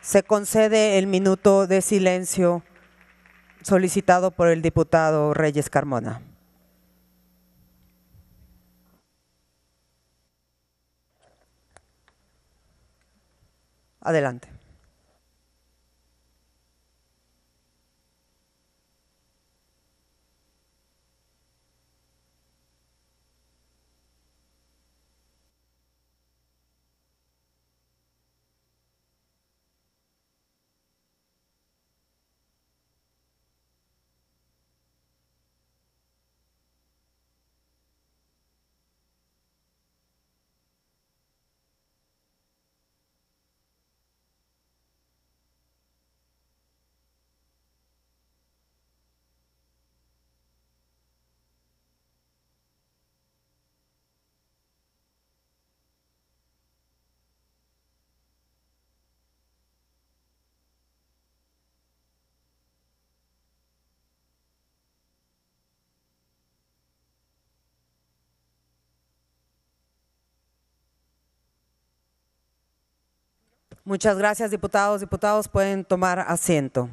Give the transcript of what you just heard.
Se concede el minuto de silencio solicitado por el diputado Reyes Carmona. Adelante. Muchas gracias, diputados. Diputados pueden tomar asiento.